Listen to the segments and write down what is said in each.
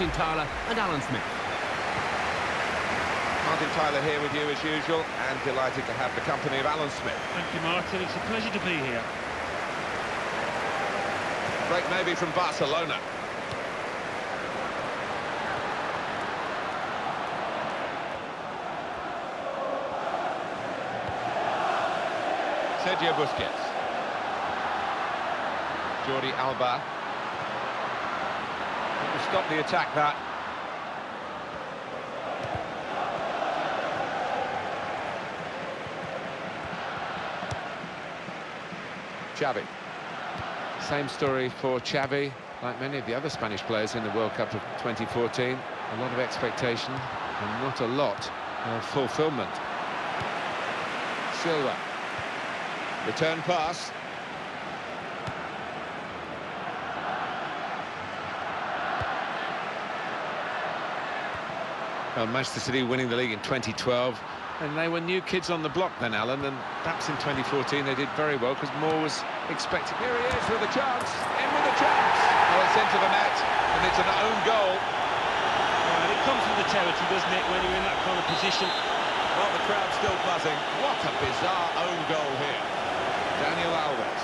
your commentary team, Martin Tyler and Alan Smith. Martin Tyler here with you as usual, and delighted to have the company of Alan Smith. Thank you, Martin. It's a pleasure to be here. Break maybe from Barcelona. Sergio Busquets. Jordi Alba. To stop the attack, that. Xavi. Same story for Xavi, like many of the other Spanish players in the World Cup of 2014. A lot of expectation and not a lot of fulfilment. Silva. Return pass. Well, Manchester City winning the league in 2012, and they were new kids on the block then, Alan, and perhaps in 2014 they did very well because more was expected. Here he is with a chance, in with a chance. Well, it's into the net, and it's an own goal. Well, it comes with the territory, doesn't it, when you're in that kind of position? Well, the crowd's still buzzing. What a bizarre own goal here. Daniel Alves.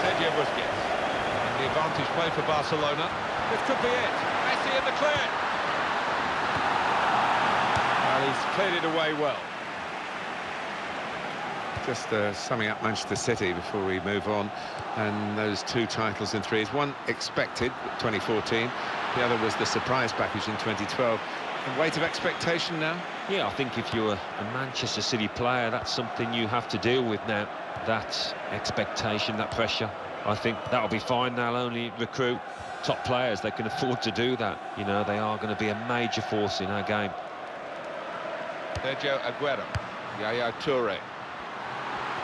Sergio Busquets. And the advantage play for Barcelona. This could be it. Messi in the clear. Well, he's cleared it away well. Just uh, summing up Manchester City before we move on, and those two titles in threes. One expected, 2014. The other was the surprise package in 2012. The weight of expectation now? Yeah, I think if you're a Manchester City player, that's something you have to deal with now. That expectation, that pressure. I think that'll be fine. They'll only recruit top players. They can afford to do that. You know, they are going to be a major force in our game. Sergio Aguero, Yaya Toure.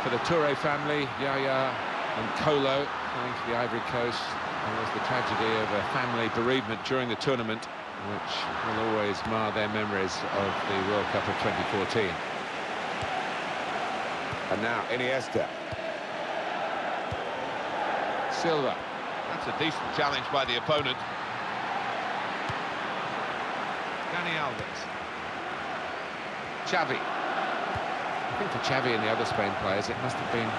For the Toure family, Yaya and Kolo going to the Ivory Coast. There was the tragedy of a family bereavement during the tournament, which will always mar their memories of the World Cup of 2014. And now Iniesta. Silva. That's a decent challenge by the opponent. Dani Alves. Xavi. I think for Xavi and the other Spain players, it must have been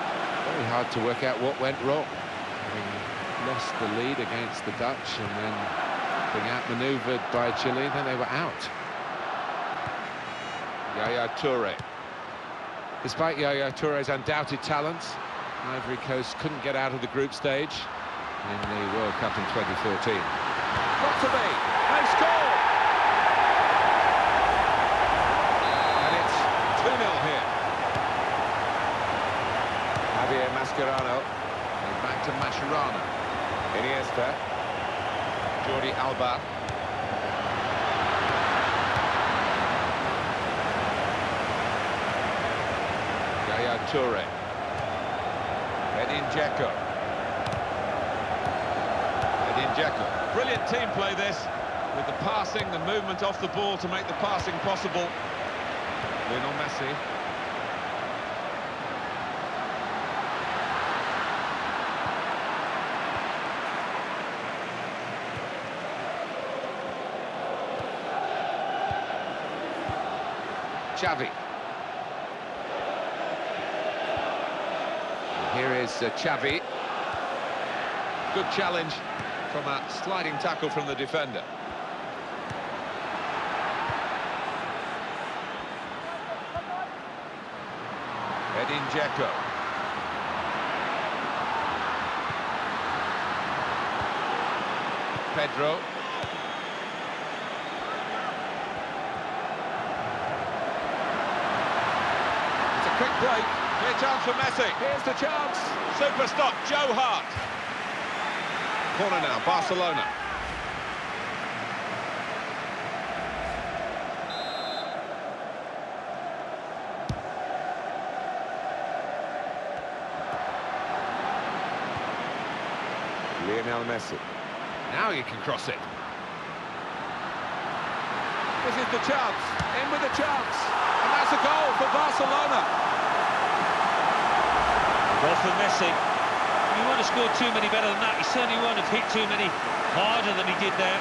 very hard to work out what went wrong. Having lost the lead against the Dutch and then being outmanoeuvred by Chile, then they were out. Yaya Toure. Despite Yaya Toure's undoubted talents, Ivory Coast couldn't get out of the group stage in the World Cup in 2014. Got to be! They score! And it's 2-0 here. Javier Mascherano. Back to Mascherano. Iniesta. Jordi Alba. Yaya Toure. Edin Dzeko. Edin Dzeko. Brilliant team play this, with the passing, the movement off the ball to make the passing possible. Lionel Messi. Xavi. Here is uh, Xavi. Good challenge from a sliding tackle from the defender. Edin Dzeko. Pedro. It's a quick break. Clear chance for Messi. Here's the chance. Super stop, Joe Hart. Corner now, Barcelona. Lionel Messi. Now you can cross it. This is the chance. In with the chance. And that's a goal for Barcelona. Goal for Messi. He won't have scored too many better than that. He certainly won't have hit too many harder than he did there.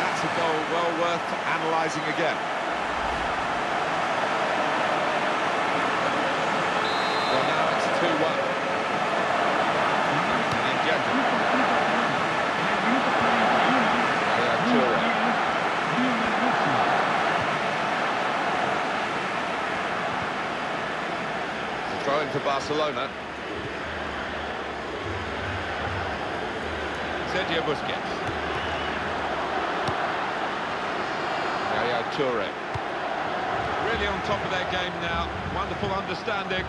That's a goal well worth analysing again. Well, now it's 2-1. Dzeko. Yaya Toure. The throw in for Barcelona. Sergio Busquets. Yaya Toure. Really on top of their game now. Wonderful understanding.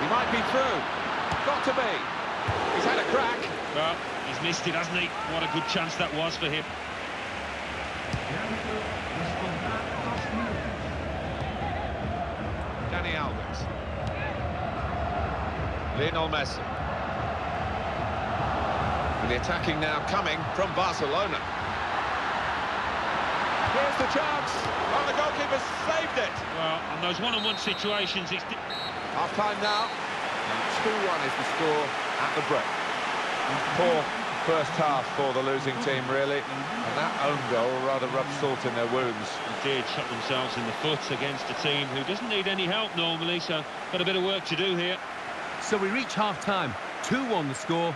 He might be through. Got to be. He's had a crack. Well, he's missed it, hasn't he? What a good chance that was for him. Dani Alves. Lionel Messi. And the attacking now coming from Barcelona. Here's the chance. Oh, the goalkeeper saved it. Well, on those one-on-one situations, it's... Half time now. And 2-1 is the score at the break. Poor first half for the losing team, really. And that own goal rather rubbed salt in their wounds. did shot themselves in the foot against a team who doesn't need any help normally, so got a bit of work to do here. So we reach half-time. 2-1 the score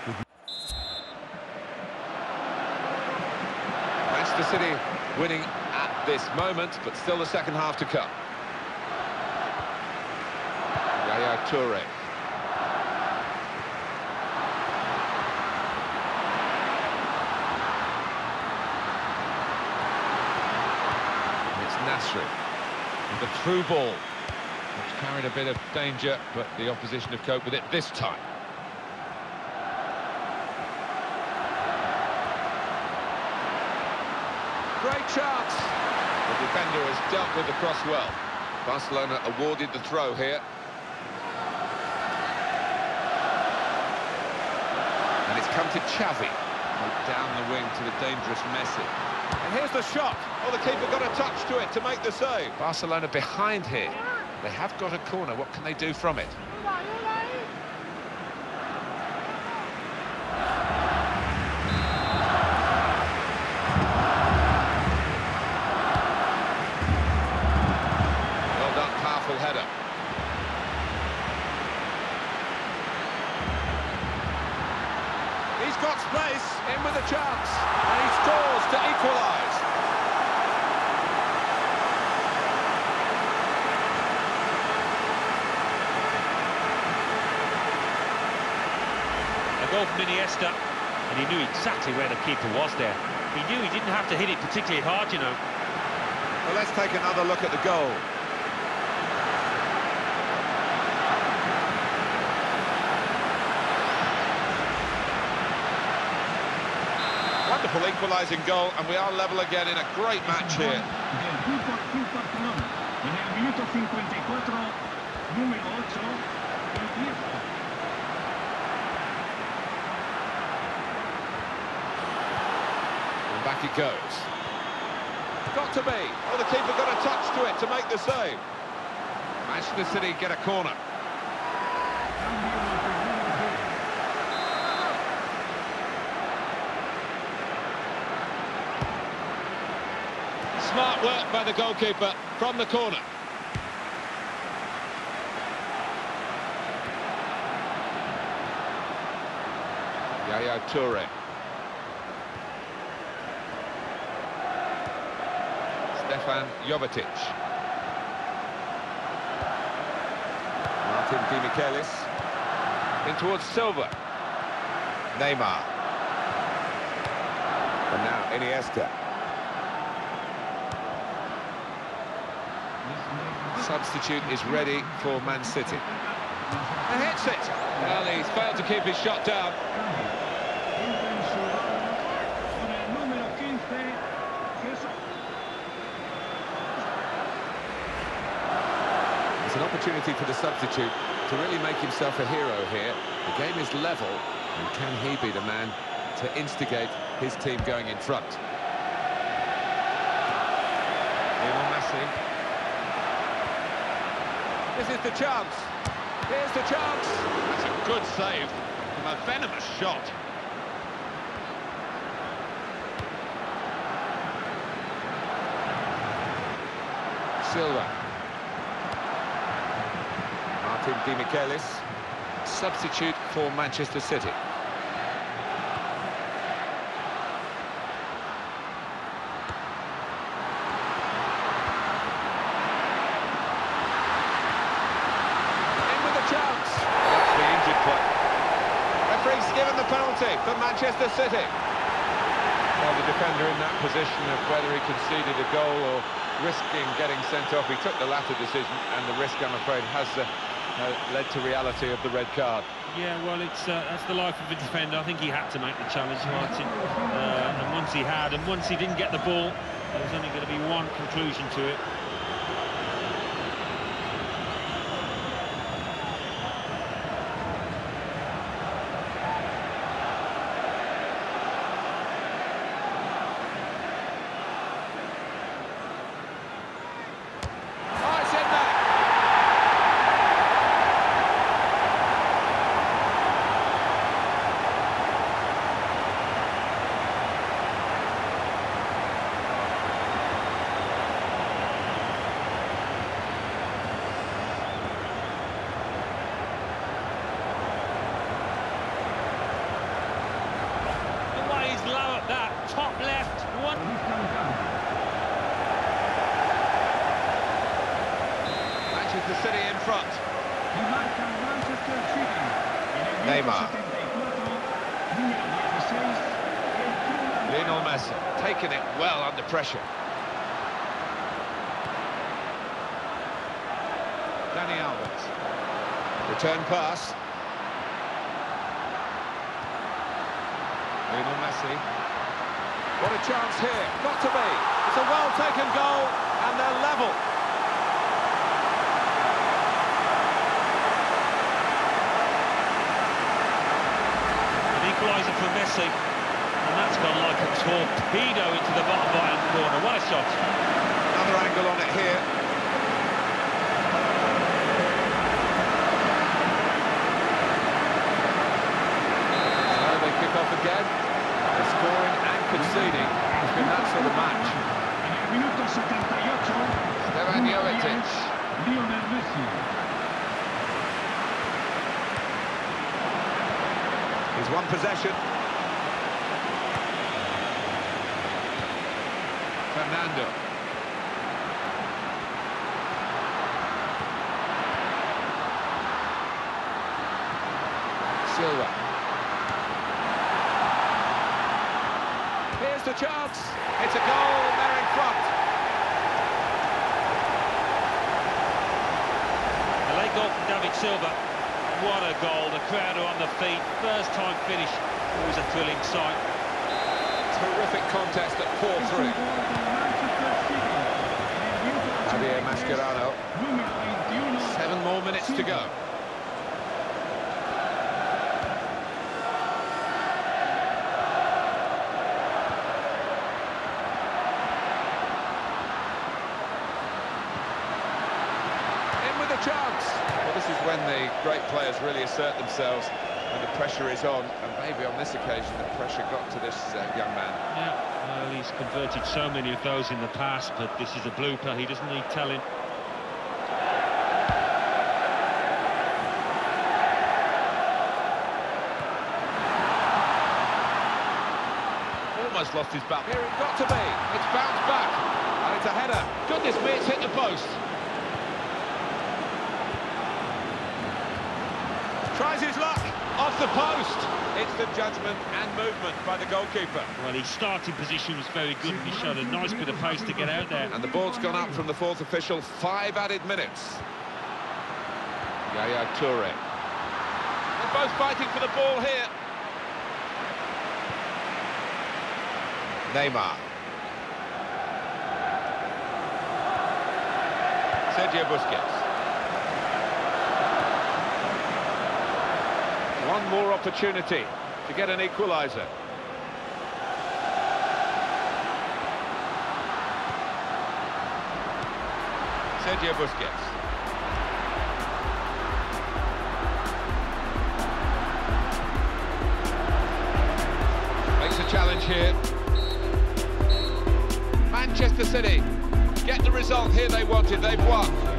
Manchester City winning at this moment, but still the second half to come. Yaya Toure. It's Nasri with the through ball, carried a bit of danger, but the opposition have coped with it this time. Great chance. The defender has dealt with the cross well. Barcelona awarded the throw here. And it's come to Xavi. Down the wing to the dangerous Messi. And here's the shot. Oh, the keeper got a touch to it to make the save. Barcelona behind here. They have got a corner. What can they do from it? Well done, powerful header. He's got space, in with a chance, and he scores to equalise. A goal from Iniesta, and he knew exactly where the keeper was there. He knew he didn't have to hit it particularly hard, you know. Well, let's take another look at the goal. Wonderful equalising goal, and we are level again in a great match here. Back it goes. Got to be. Oh, the keeper got a touch to it to make the save. Manchester City get a corner. Smart work by the goalkeeper from the corner. Yaya Toure. Stefan Jovetic. Martin Demichelis. In towards Silva. Neymar. And now Iniesta. Substitute is ready for Man City. And hits it. Well, he's failed to keep his shot down. Opportunity for the substitute to really make himself a hero here. The game is level, and can he be the man to instigate his team going in front? Lionel Messi. This is the chance. Here's the chance. That's a good save from a venomous shot. Silva. Martin Demichelis, substitute for Manchester City. In with the chance. That's the injured player. Referee's given the penalty for Manchester City. Well, the defender in that position of whether he conceded a goal or risking getting sent off, he took the latter decision, and the risk, I'm afraid, has uh, uh, led to reality of the red card. Yeah, well, it's uh, that's the life of a defender. I think he had to make the challenge, Martin. Uh, and once he had, and once he didn't get the ball, there was only going to be one conclusion to it. Oh, it's in there! The way he's low at that, top left, one. Manchester City in front. Neymar. minuto 74, número 16, el Kylian Lionel Messi taking it well under pressure. Dani Alves. Return pass. Lionel Messi. What a chance here. Got to be. It's a well-taken goal and they're level. An equaliser for Messi. And that's gone like a torpedo into the bottom right-hand corner. What a shot. Another angle on it here. So they kick off again. They're scoring and conceding. It's been that sort of match. En 78, Stevan número Jovetic. Lionel Messi. He's won possession. Fernando. Silva. Here's the chance. It's a goal, they're in front. A late goal from David Silva. What a goal. The crowd are on the feet. First time finish. Always a thrilling sight. Terrific contest at 4-3. Es un gol del Manchester City. En el minuto Javier Mascherano. Seven more minutes to go. In with a chance. Well, this is when the great players really assert themselves when the pressure is on. And maybe on this occasion the pressure got to this uh, young man. Yeah, well, he's converted so many of those in the past, but this is a blooper. He doesn't need telling. Almost lost his bat. Here it got to be. It's bounced back. And it's a header. Goodness me, it's hit the post. Off the post. It's the judgment and movement by the goalkeeper. Well, his starting position was very good, and he showed a nice bit of pace to get out there. And the ball's gone up from the fourth official. Five added minutes. Yaya Toure. They're both fighting for the ball here. Neymar. Sergio Busquets. One more opportunity to get an equaliser. Sergio Busquets. Makes a challenge here. Manchester City get the result here they wanted, they've won.